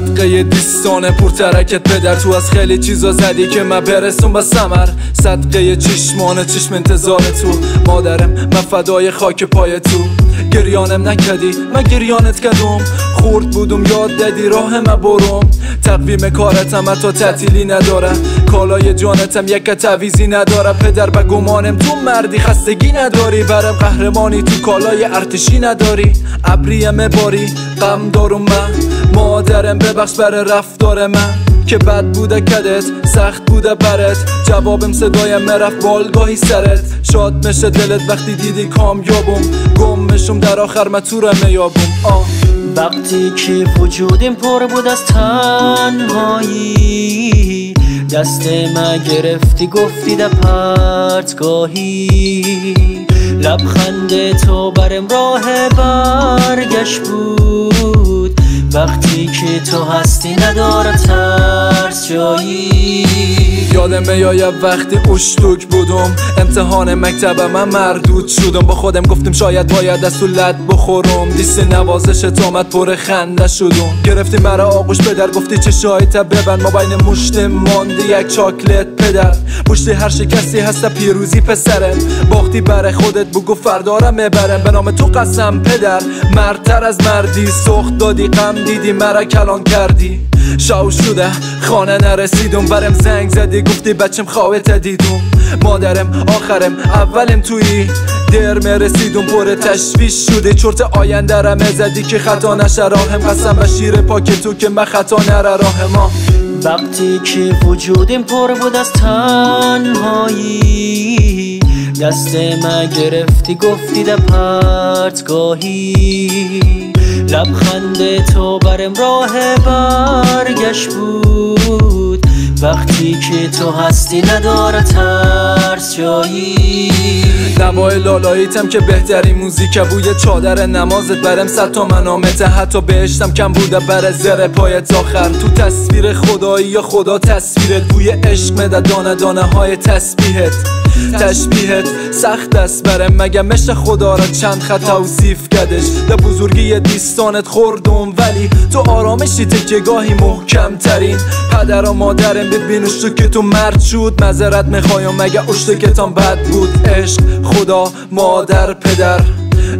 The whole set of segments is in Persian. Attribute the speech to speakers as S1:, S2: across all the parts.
S1: صدقه دیستان پرترکت پدر تو از خیلی چیزا زدی که من برسون به سمر صدقه چشمان چشم انتظار تو. مادرم من فدای خاک پای تو. گریانم نکدی من گریانت کدوم خورد بودم یاد دادی راه ما بروم تقویم کارتم تا تعطیلی نداره کالای جانتم یک تعویزی نداره پدر به گمانم تو مردی خستگی نداری. برم قهرمانی تو کالای ارتشی نداری. ابریم باری غم دارم من. مادرم ببخش بر رفتار من. که بد بوده کدت سخت بوده برت. جوابم صدایم مرفت بالگاهی سرت. شاد مشه دلت وقتی دیدی کامیابم. گم مشم در آخر متورم میابم آه.
S2: وقتی که وجودیم پر بود از تنهایی دست ما گرفتی گفتی در پرتگاهی لبخند تو برم راه برگشت بود. وقتی که تو هستی جایی
S1: یادم میاید وقتی اشتوک بودم امتحان مکتب من مردود شدم. با خودم گفتم شاید باید از بخورم. دیست نوازش آمد پر خنده شدم. گرفتیم برای آغوش پدر گفتی چه شاید ببند. ما بین مشت ماندی یک چاکلت پدر. پشت هر شکستی هست پیروزی پسرم. باختی برای خودت بگو فردارم می‌برم. به نام تو قسم پدر. مردتر از مردی سخت دادی غم دیدی مرا کلان کردی. شاو شده خانه نرسیدم. برم زنگ زدی گفتی بچم خواهت دیدم مادرم آخرم اولم تویی در رسیدم پر تشویش شده چرت آینده را زدی که خطا نشه. راهم قسم شیر پاک تو که من خطا نره. راه ما
S2: وقتی که وجودیم پر بود از تنهایی دست ما گرفتی گفتی در پرتگاهی لبخند تو برم راه برگشت بود. وقتی که تو هستی نداره ترس جایی.
S1: نوای لالاییتم که بهترین موزیک بوی چادر نمازت برم صد تا منامته حتی بهشتم کم بوده بر زر پایت آخر تو تصویر خدایی یا خدا تصویرت. بوی عشق مده دانه دانه های تسبیحت. تشبیهت سخت است برم مگه مش خدا را چند خط توصیف کدش به بزرگی دیستانت خوردم ولی تو آرامشی گاهی محکم ترین پدر و مادرم ببینش تو که تو مرد شد مذرت می‌خوایم. مگه اشتکتان بد بود؟ عشق خدا مادر پدر.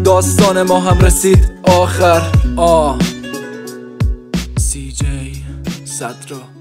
S1: داستان ما هم رسید آخر. آه سی جی صدرا